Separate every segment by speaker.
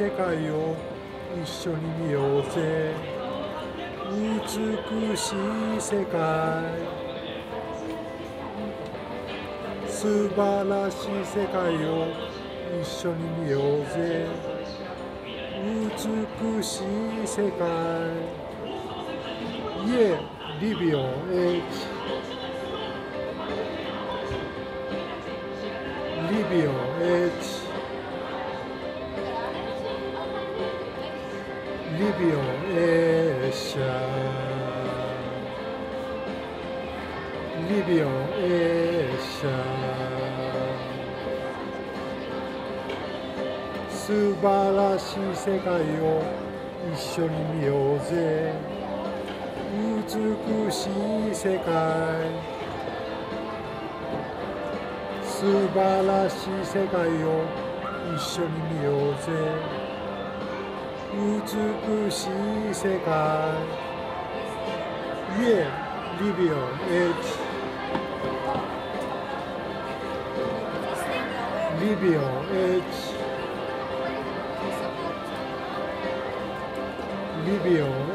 Speaker 1: 世界を一緒に見ようぜ。美しい世界。素晴らしい世界を一緒に見ようぜ。美しい世界。いえリビオン H リビオン H リビオンエーシャリビオンエーシャ素晴らしい世界を一緒に見ようぜ美しい世界素晴らしい世界を一緒に見ようぜ美しい世界 Yeah, live your edge Live your edge Live your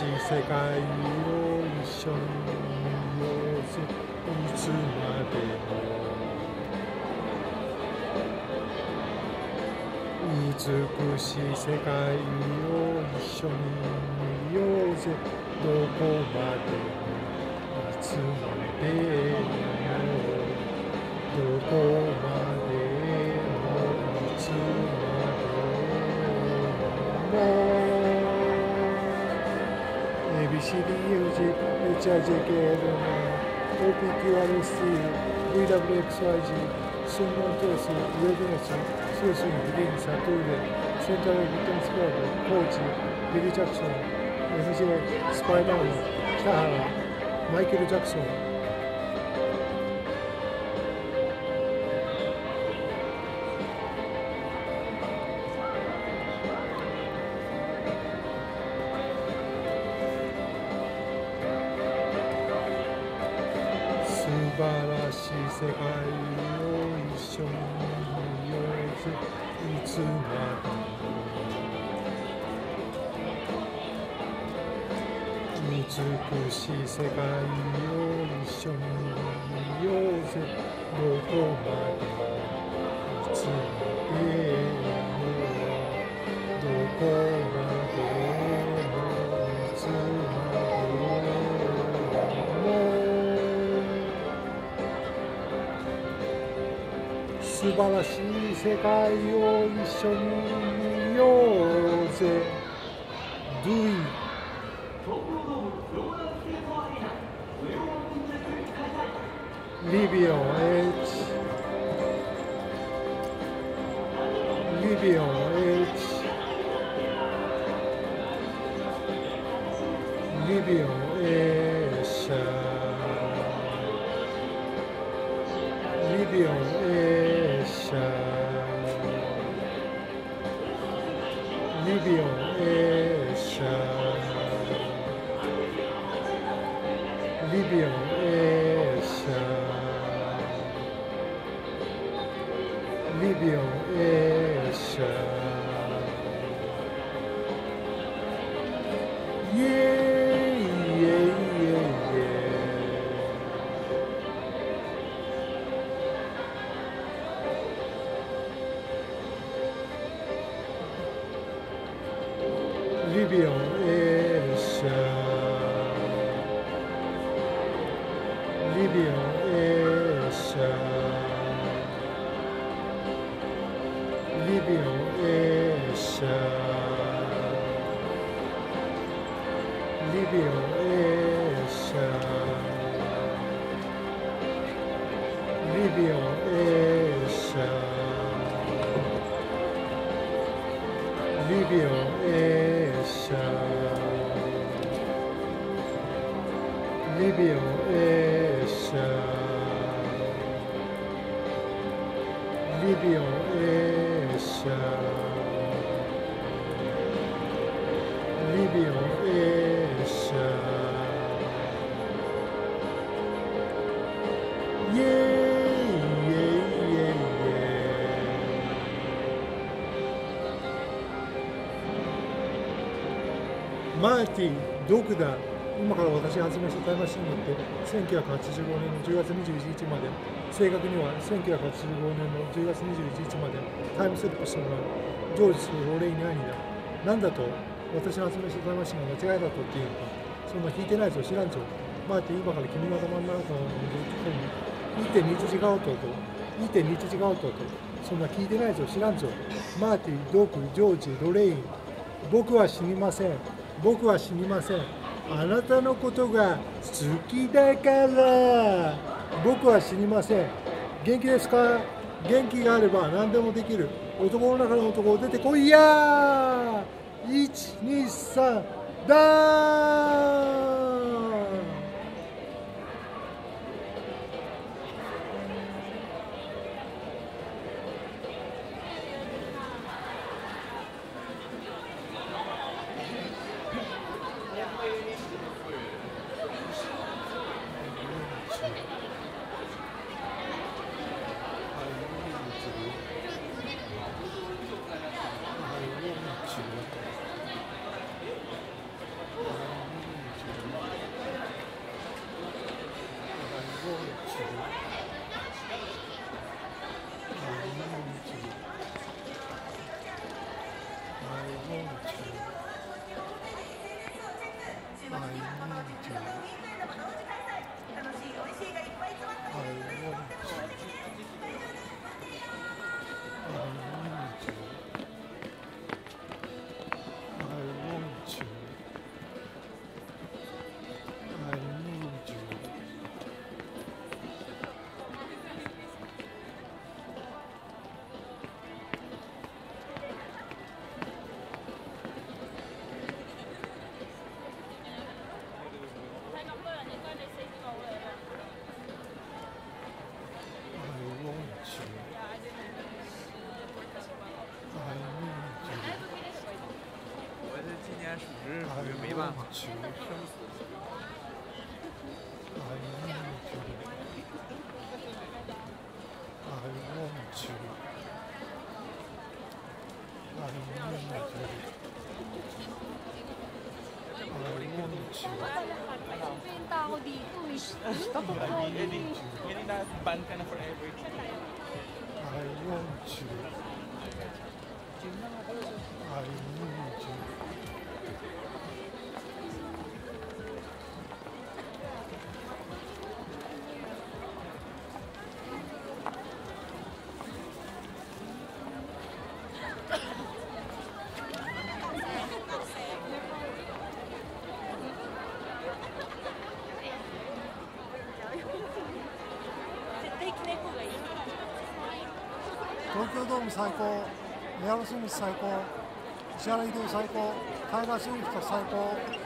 Speaker 1: しい世界を一緒に見ようぜ。いつまでも美しい世界を一緒に見ようぜ。どこまでもいつまでもどこまでも ABCDUG, HIJK, OPQRST, VWXYG, 新聞教室、ウェブネス、スースイン、グリーン、サトゥーレ、セントラルビットンスクラブ、コーチ、ビリ・ジャクソン、MJ、スパイダーマン、キャハラ、マイケル・ジャクソン、世界を一緒に見ようぜいつまでも美しい世界を一緒に見ようぜ。どこまでもいつまでもどこまで素晴らしい世界を一緒に見ようぜ。マーティドクダ今から私が発明したタイムマシンによって1985年の10月21日まで正確には1985年の10月21日までタイムスリップしてもらうジョージとロレイに会いにだなんだと私の発明したタイムマシンが間違いだとっていうのかそんな聞いてないぞ知らんぞ。マーティ今から君の頭の中の1.2違うとと2.2違うととそんな聞いてないぞ知らんぞ。マーティドクジョージロレイン。僕は死にません。僕は死にません。あなたのことが好きだから。僕は死にません。元気ですか？元気があれば何でもできる。男の中の男を出てこいやー。123ダーン。pan 京ドーム最高、エアロスミス最高、石原秀夫最高、タイガー・スウィフト最高。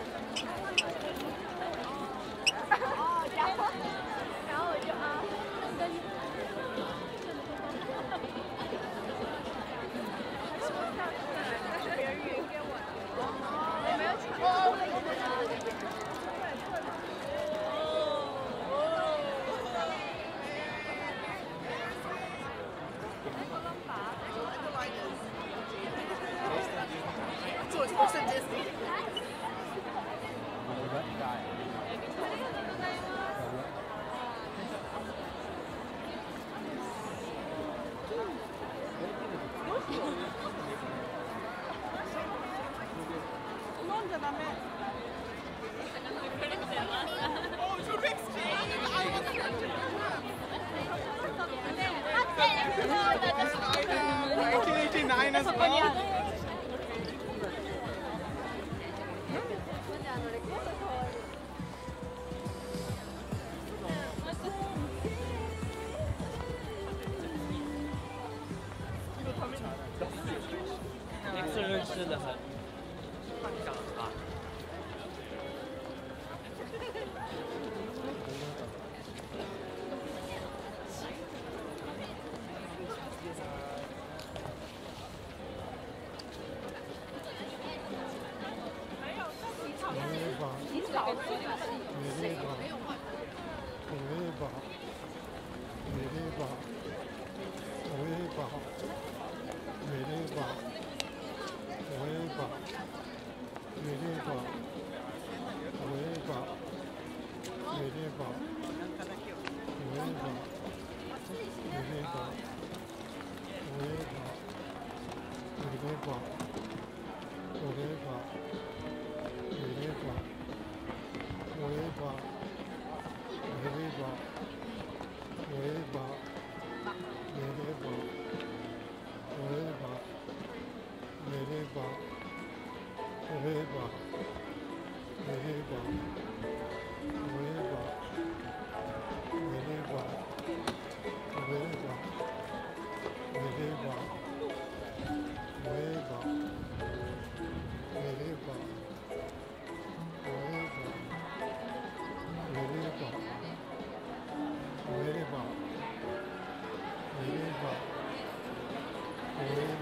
Speaker 1: Mm-hmm.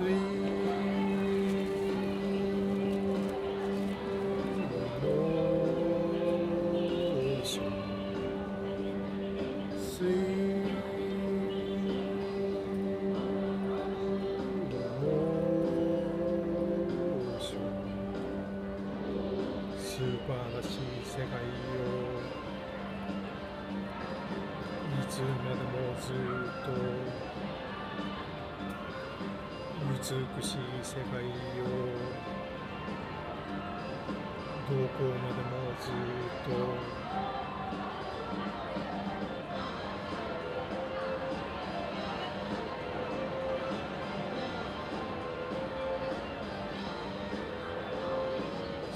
Speaker 1: three 世界をどこまでもずっと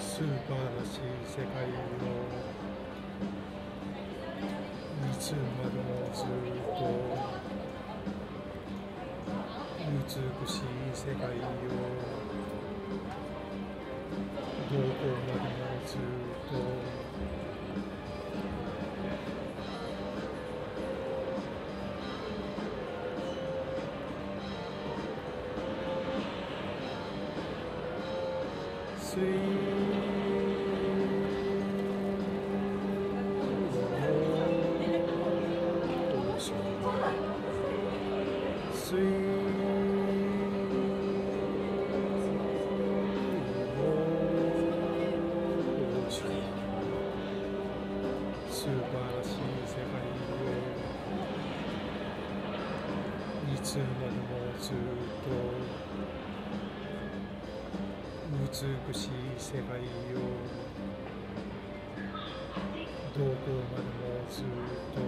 Speaker 1: 素晴らしい世界をいつまでもずっと。美しい世界をどこまでもずっと。水つまでもずっと美しい世界をどこまでもずっと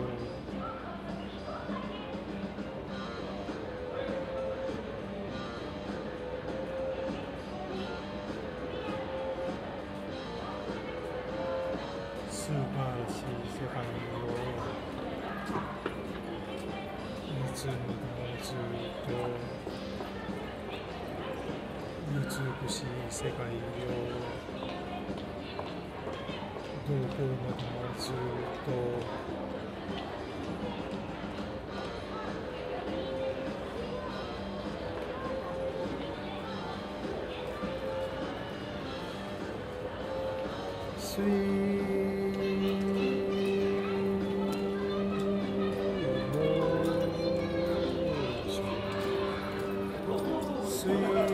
Speaker 1: 素晴らしい世界をいつまでずっと美しい世界をどうこうまでもずっと。水
Speaker 2: see.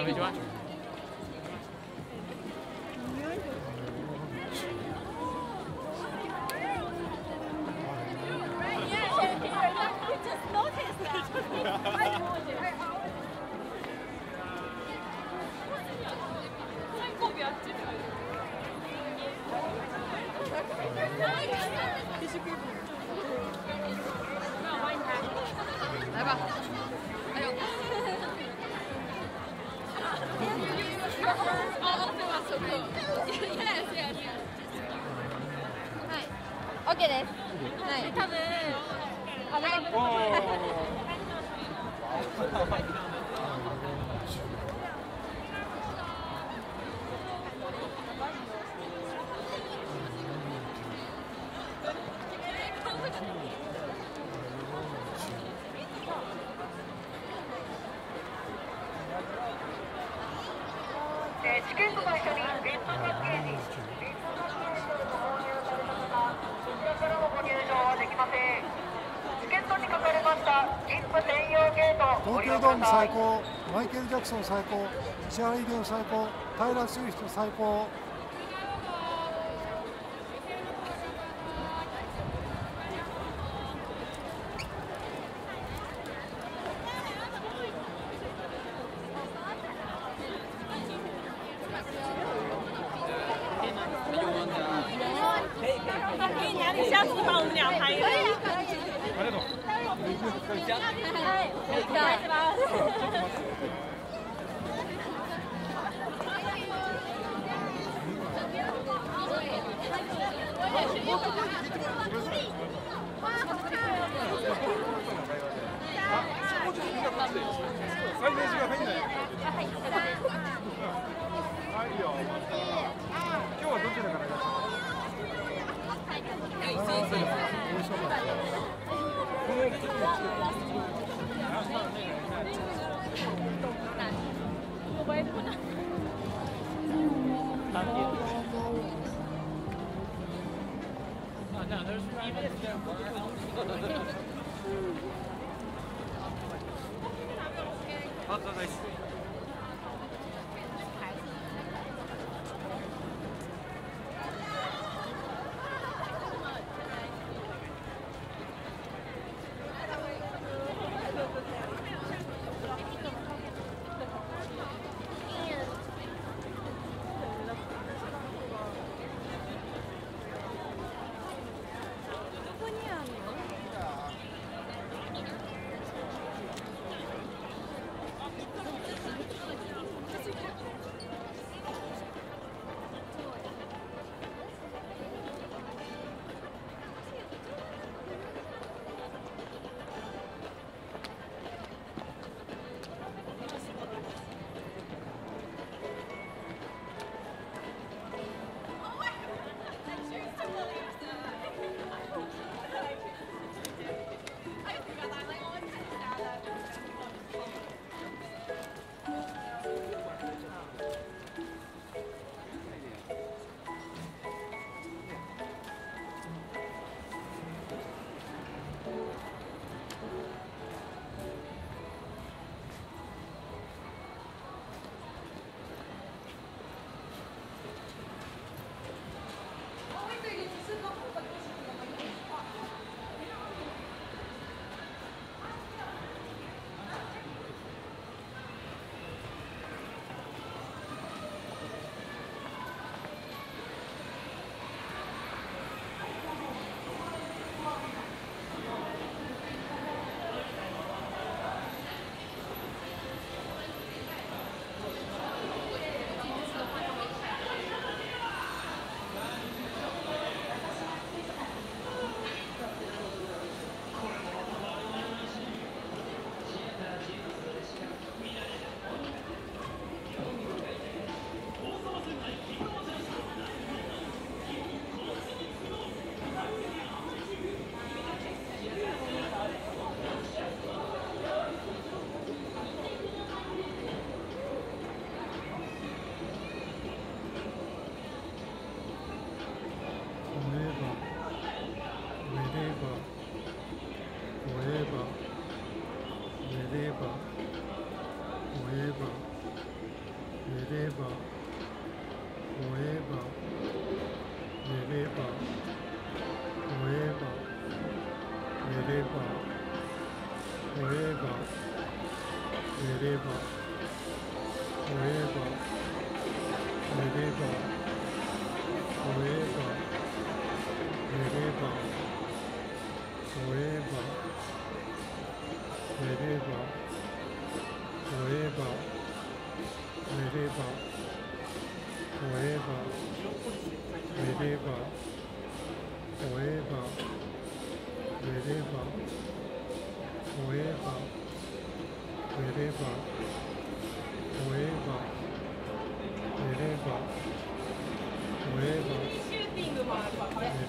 Speaker 3: 一番一番。
Speaker 4: 最
Speaker 1: 高。マイケル・ジャクソン最高。石デオン最高。タイラー・スウィフト最高。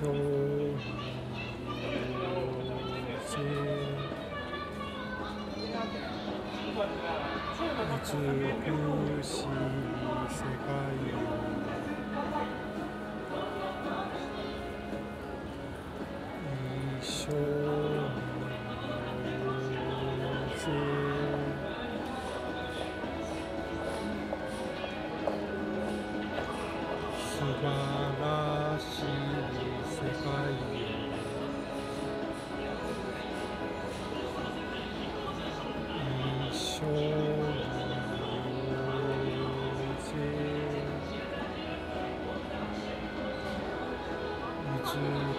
Speaker 1: 美しい世界を
Speaker 5: 生死。Bye. to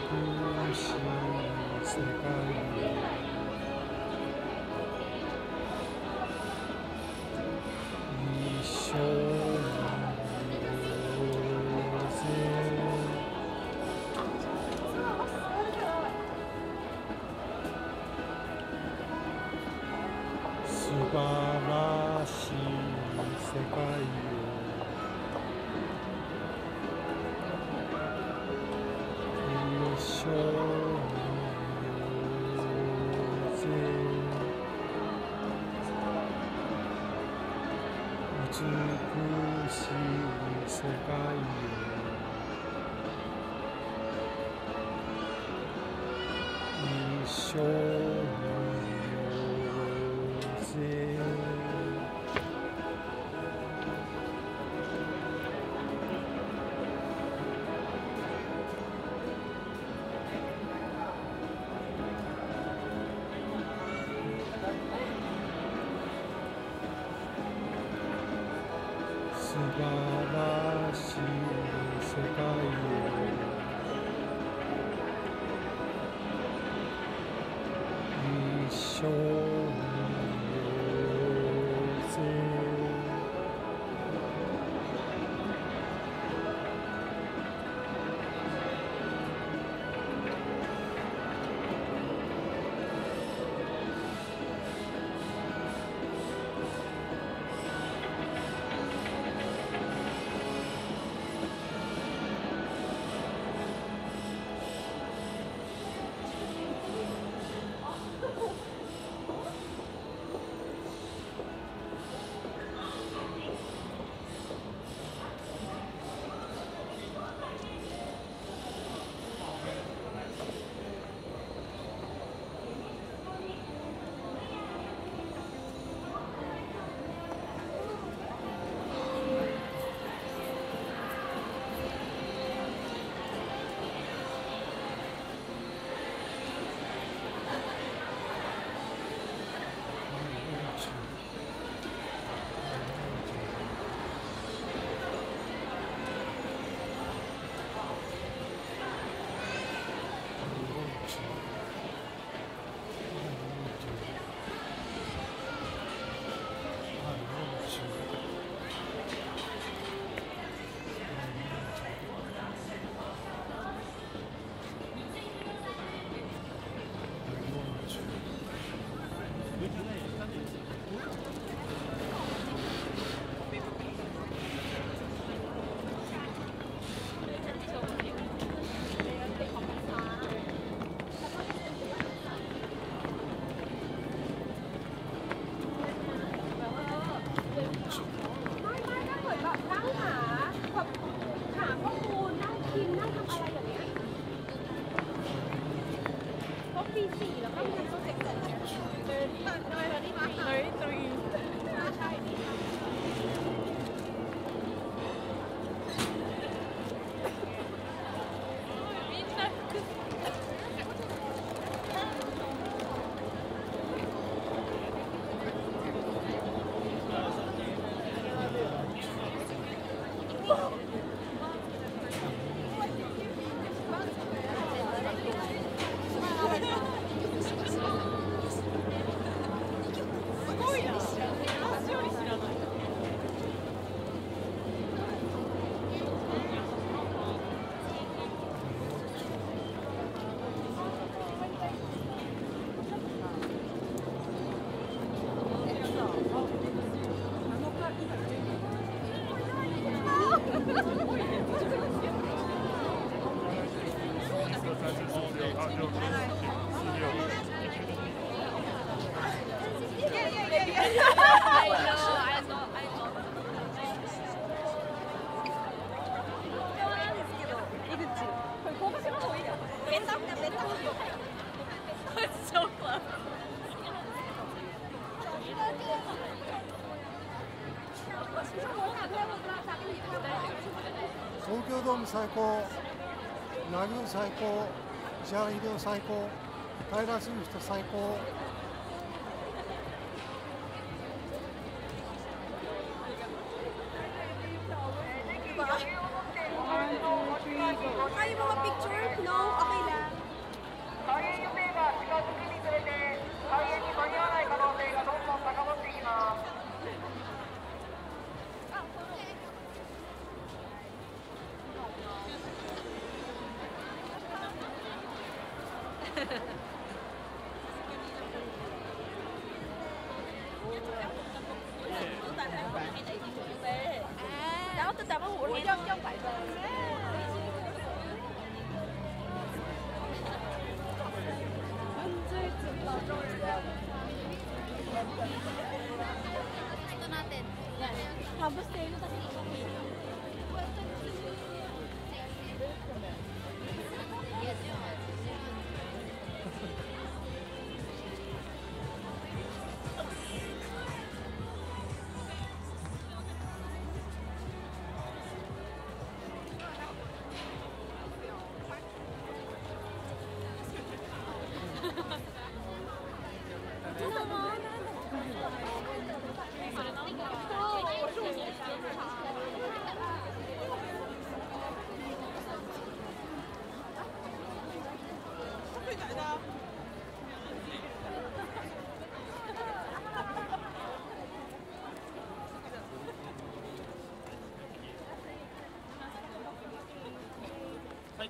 Speaker 5: 最高。成尾最高。石原秀夫最高。平良純ト最高。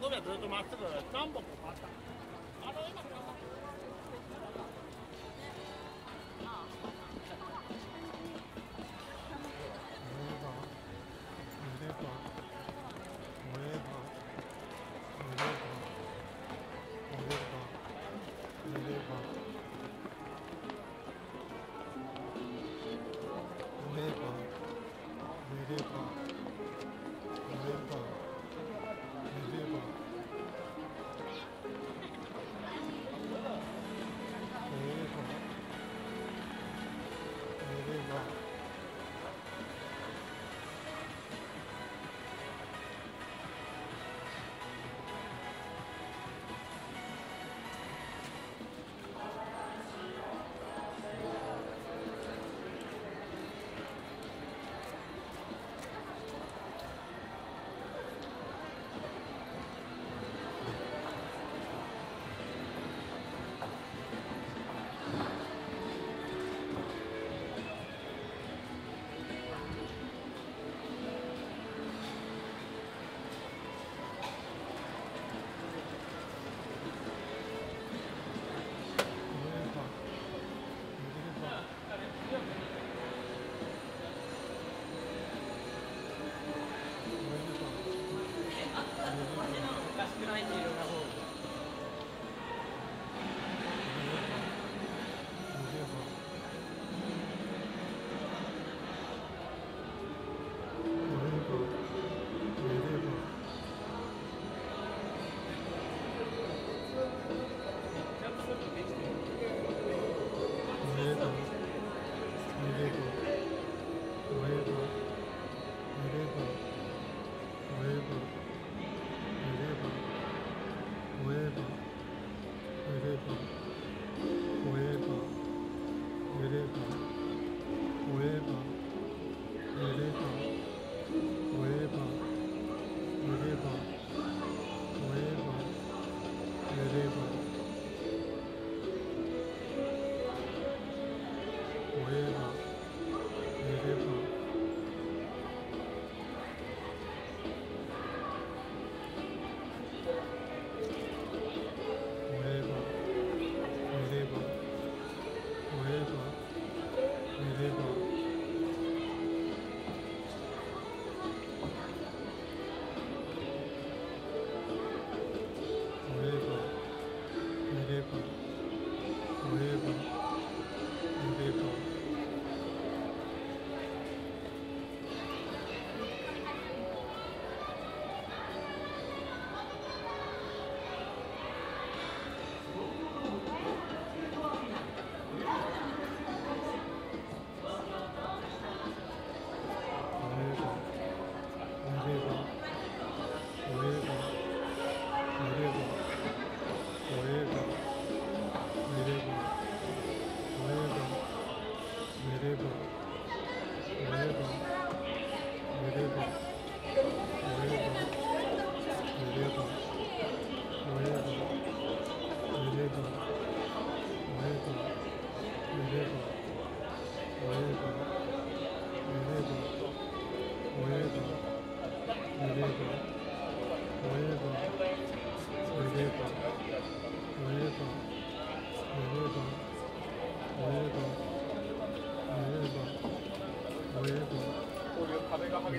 Speaker 1: 后面
Speaker 3: 这他妈这个张不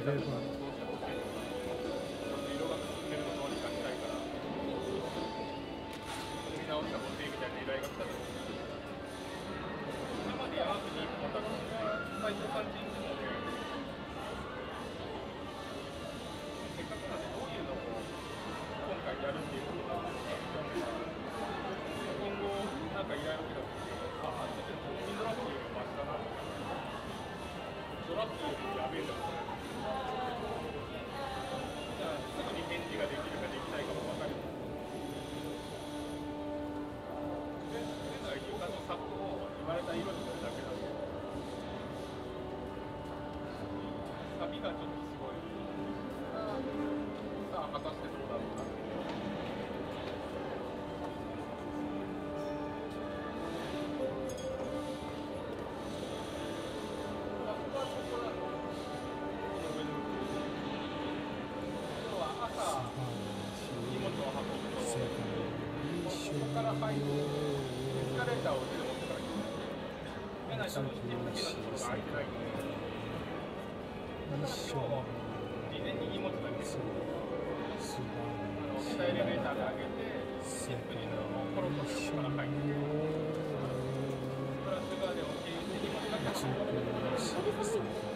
Speaker 3: sí, sí. ですね。いしょ事前に荷物だけすご
Speaker 1: い
Speaker 3: 下エレベーターで上げてシンプルにコロコロ横からっプラス側でお経由的に荷
Speaker 1: 物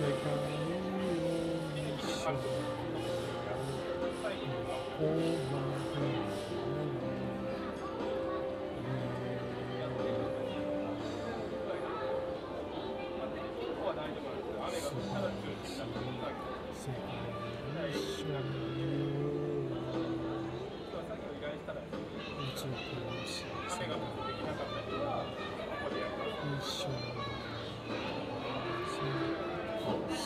Speaker 1: 一緒に。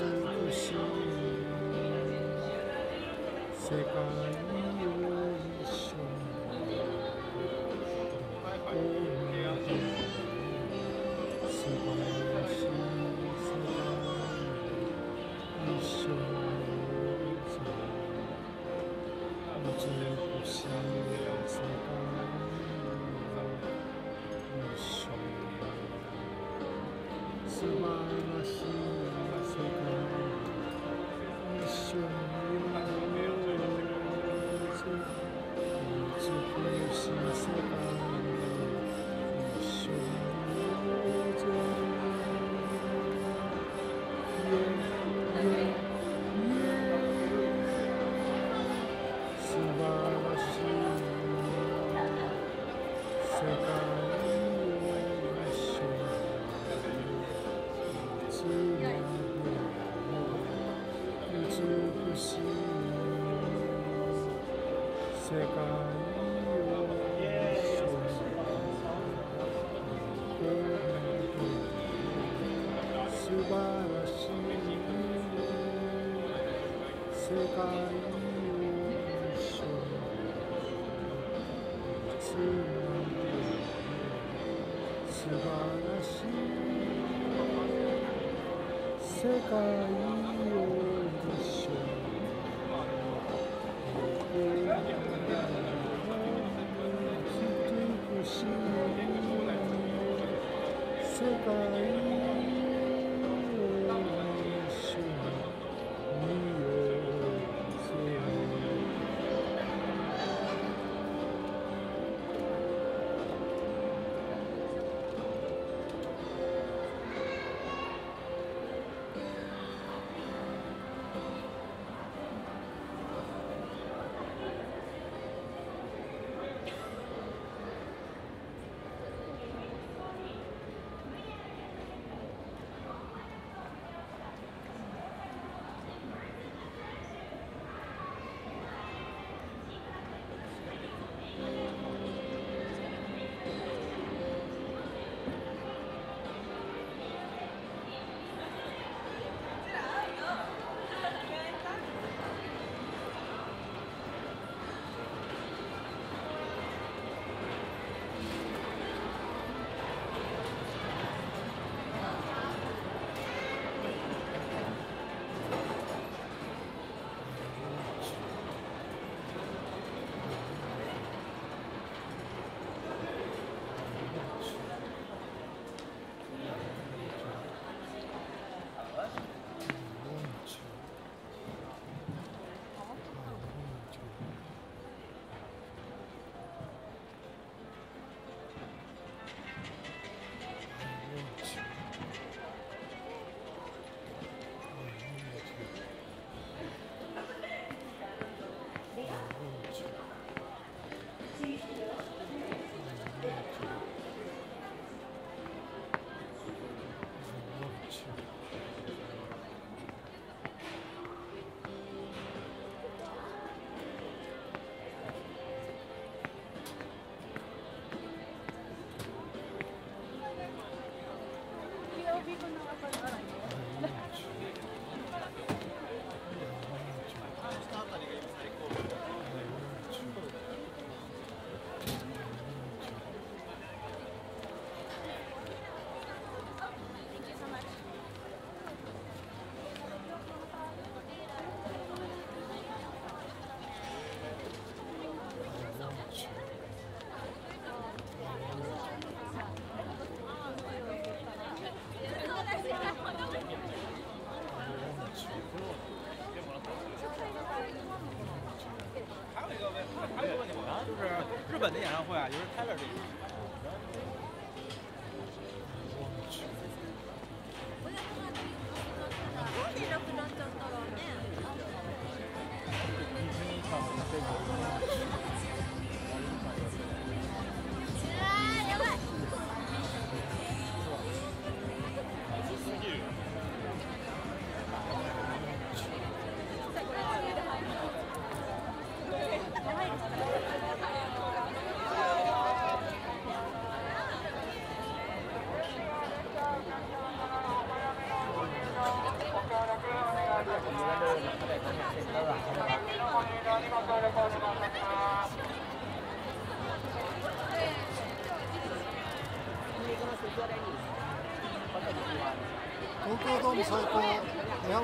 Speaker 3: くし
Speaker 1: 世界を一緒。に素晴らしい世界一緒。に移し世界一緒。に素晴らしい Thank you. 素晴らしい。世界を一緒に。生きてほしい世界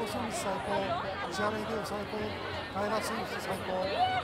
Speaker 1: 最高最高マイナス最高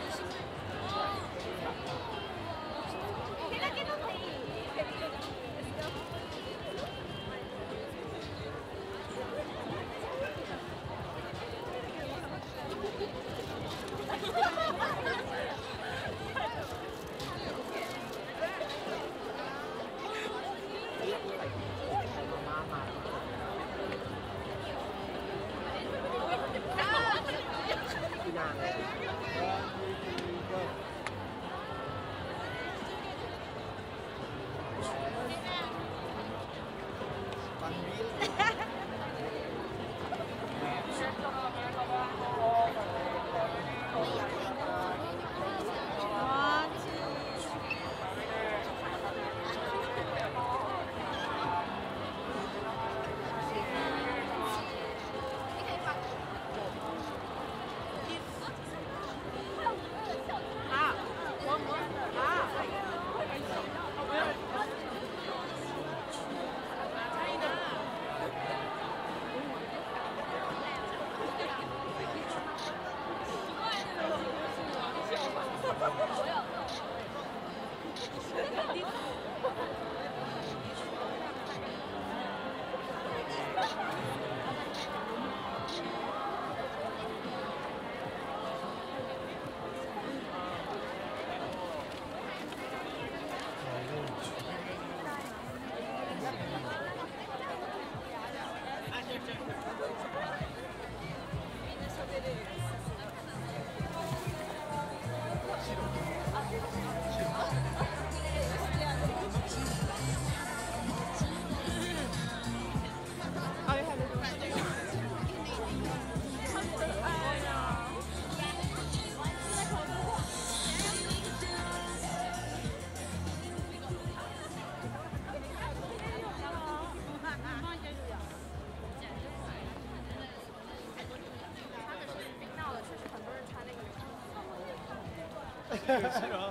Speaker 4: you know,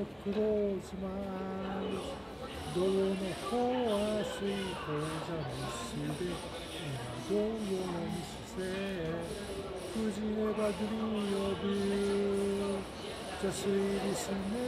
Speaker 1: どうのクローズマイどうの方はスイコザミスでどうのミスせ富士ネバグリーオブザスイリスネ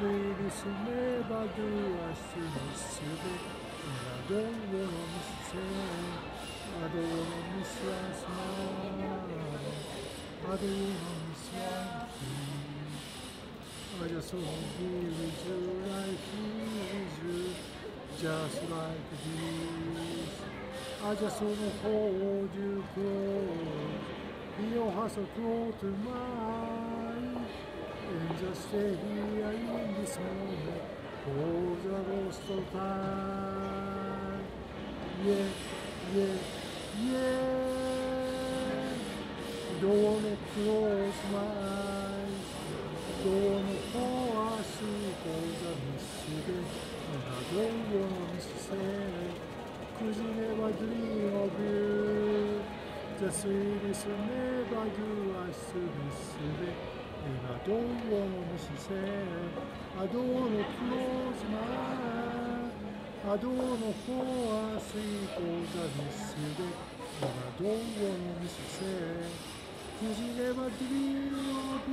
Speaker 1: sevgisine badiası hissedi Nadol yolumuz sen, adı yolumuz Osman Adı yolumuz I just want to be with you like he is you Just like this I just want to hold you close. Your heart so close to mine. Just stay here in this moment for the rest of time. Yeah, yeah, yeah. Don't wanna close my eyes. Don't wanna fall asleep on the mistake. And I don't wanna say, could you never dream of you? The sweetest never do I still miss you. 今どうの姿せあどうのクローズマンあどうのフうはスイートザミスで今どうの
Speaker 6: 姿せくじればディーロブ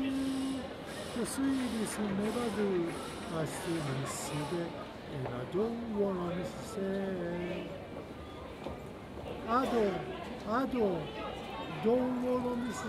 Speaker 6: 推ですめばドあすみにすえ今どうをの見
Speaker 7: せあどあどどうをの見せ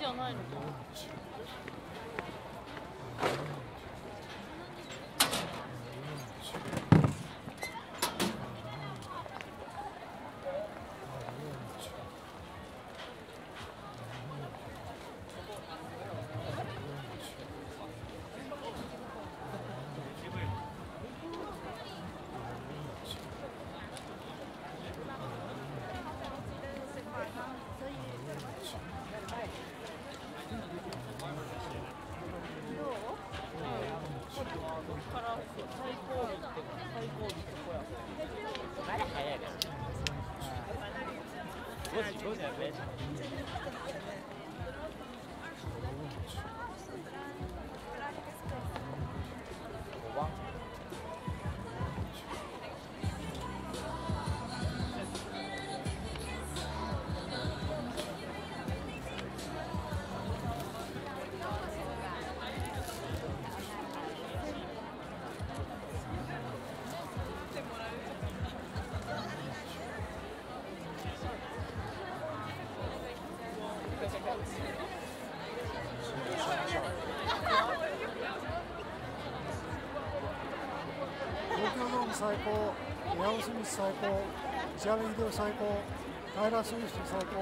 Speaker 7: あっち
Speaker 1: supposed to go that way. 最高、エアロスミス最高、ジャレイド最高、タイラー・スミス最高。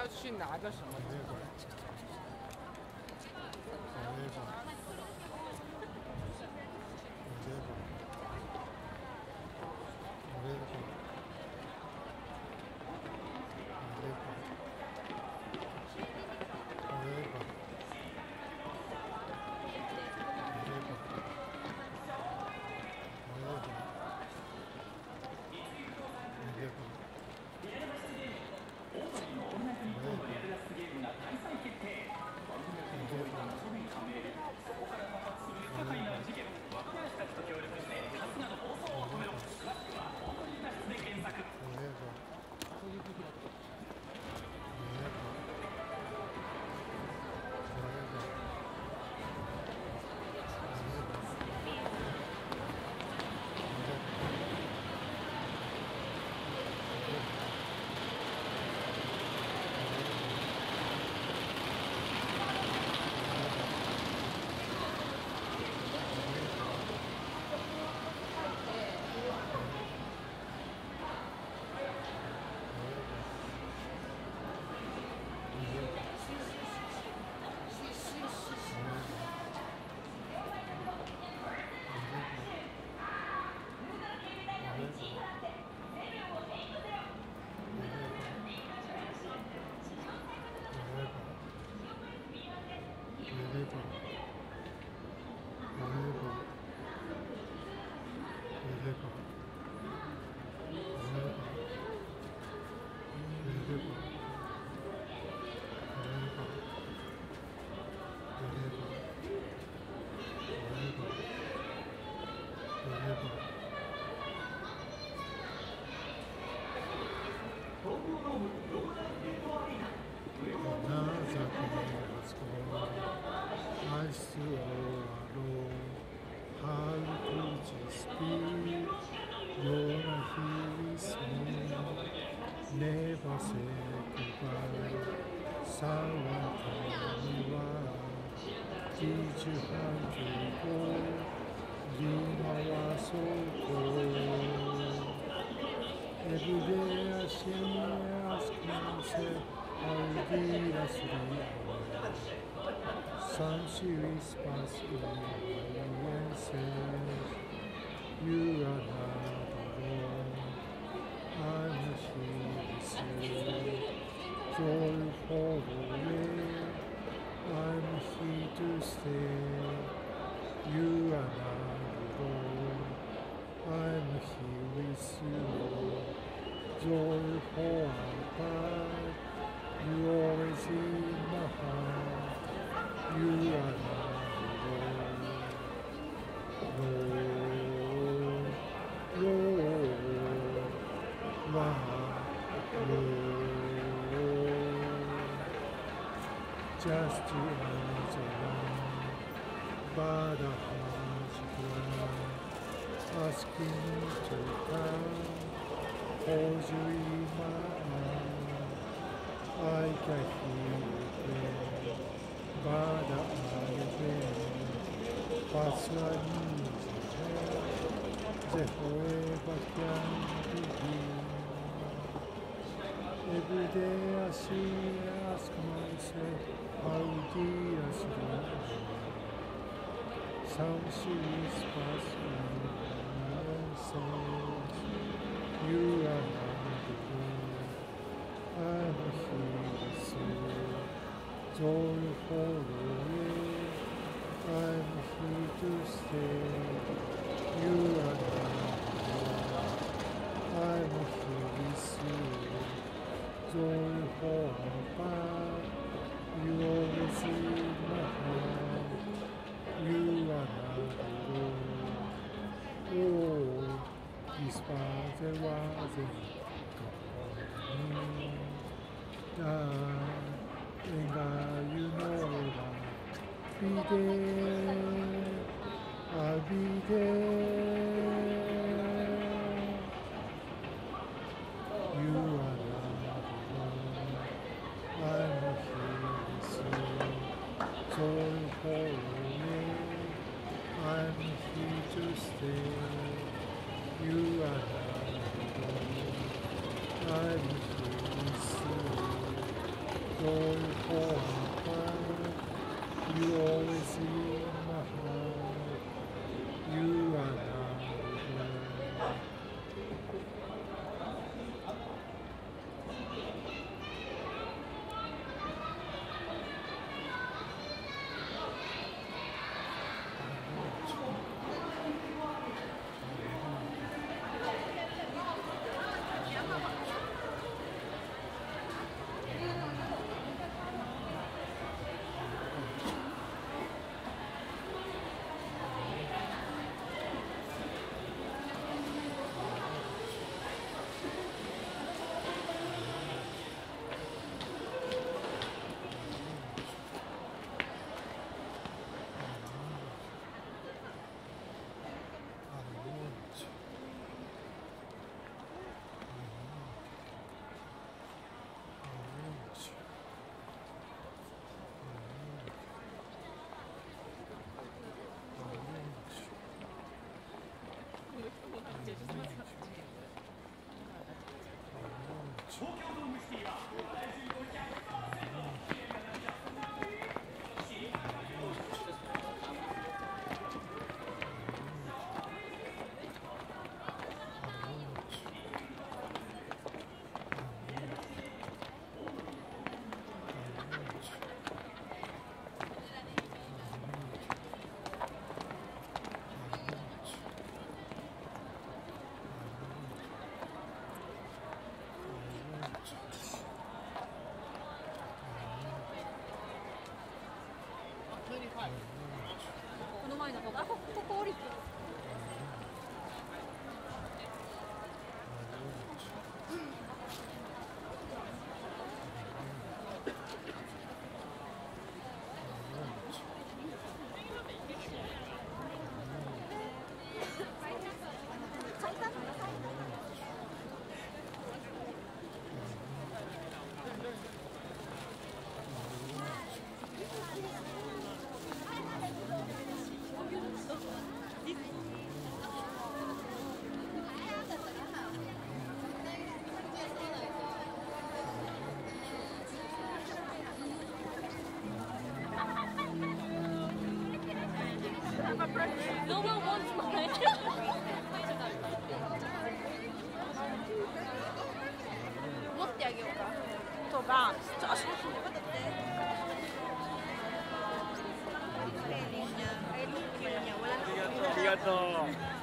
Speaker 6: 要去拿个什么
Speaker 1: 可以走。Could you speak? You're not here me. Never say goodbye. Someone tell me why. Did you have to go? You I so cold. Every day I see ask myself, how did I sleep? Some she whispers in my You are not alone. I'm with you. Joy for away. I'm here to stay. You are not alone. I'm here with you. Joy for our part. You always in my heart. You are Just one, but a heart ground, asking to come, hold you in my arms. I can hear you play, but I will pass I need the forever can begin. Every day I see, Sensler, Haldi yazdılar. Samsi Yuspas, Nansans, Yurahandıkı, Ahihisi, Zorholu, Ahihidüste, Yurahandıkı, Ahihisi, Zorholu, me. You will receive nothing. You are not alone. Oh, despite there was a God. Darling, you know that we did. Alice in my heart. いな
Speaker 4: ここここ降りて
Speaker 8: Warm. Josh. Arigato. Arigato.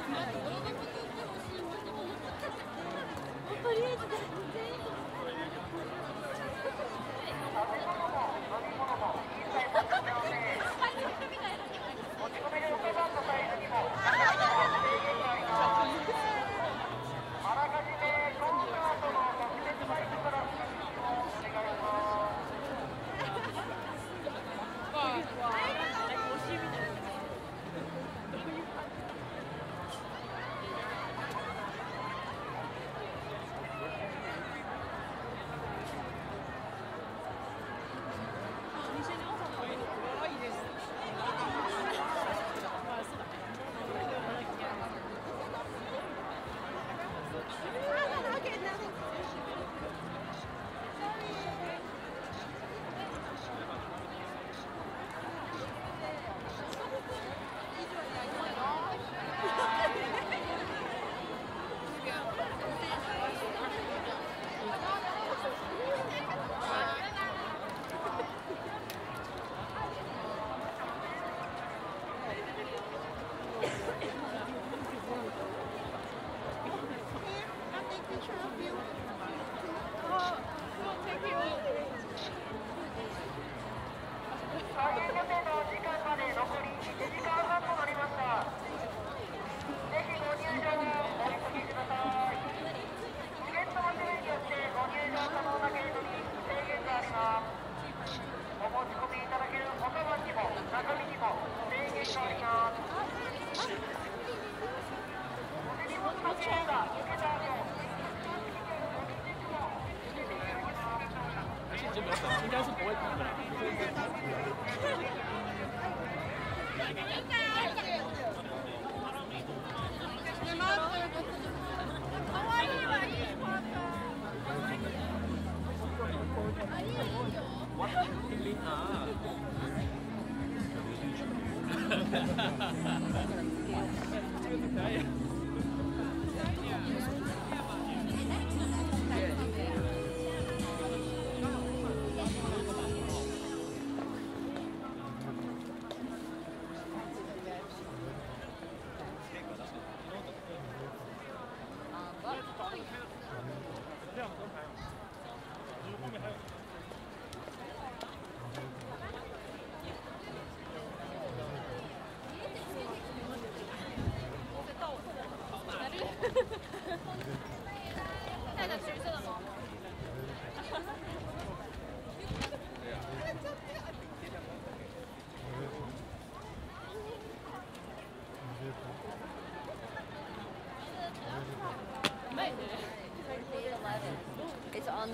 Speaker 1: 应该是不会卡的。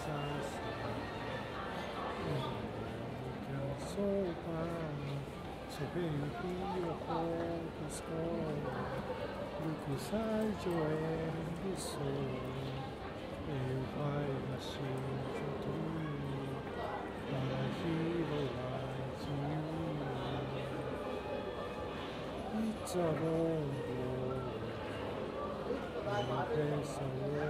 Speaker 1: Jesus. So Seveio rio pouco escola Do que sai Joel do sol Meu pai nasceu junto Para que volais de mim It's a long road My face alone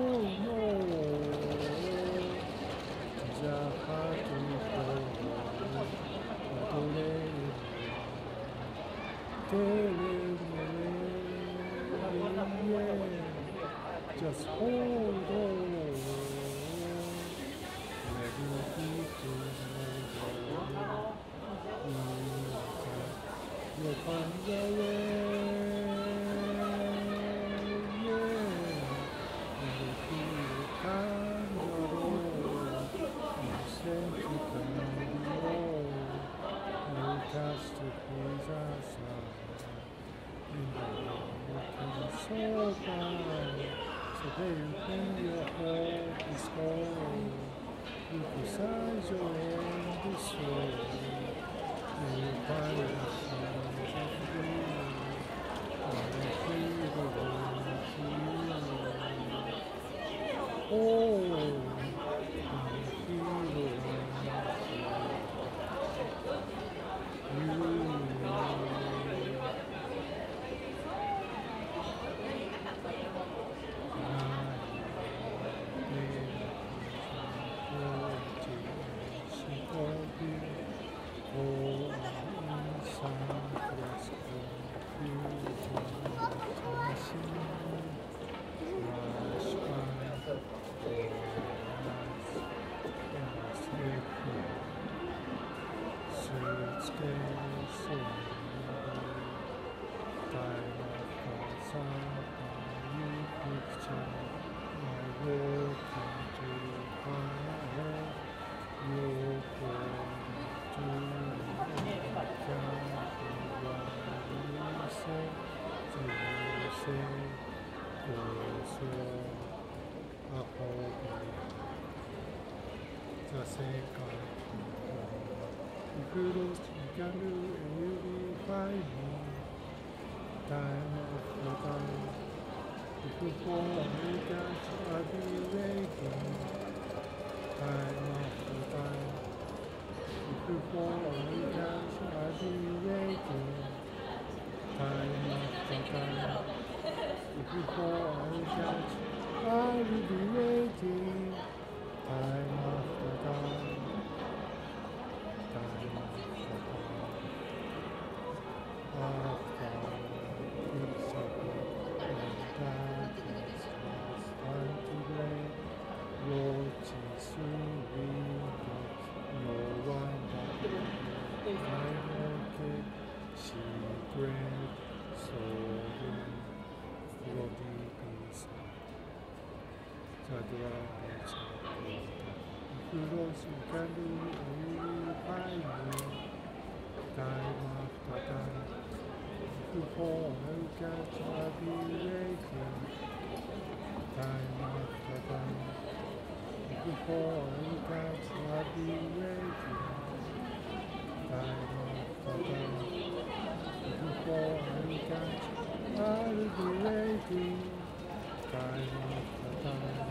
Speaker 1: 哦。Lost you can do you'll fine. Time time. If you fall you catch I'll be waiting Time after time. If you fall you catch I'll be waiting Time after time. If you fall you catch I will be waiting Barbara Kudos Mukadu Ori Paimu Time after time Kupo Oka Chabi Reiki Time after time Kupo Oka Chabi Reiki Time after time Kupo Oka Chabi Reiki Time after time.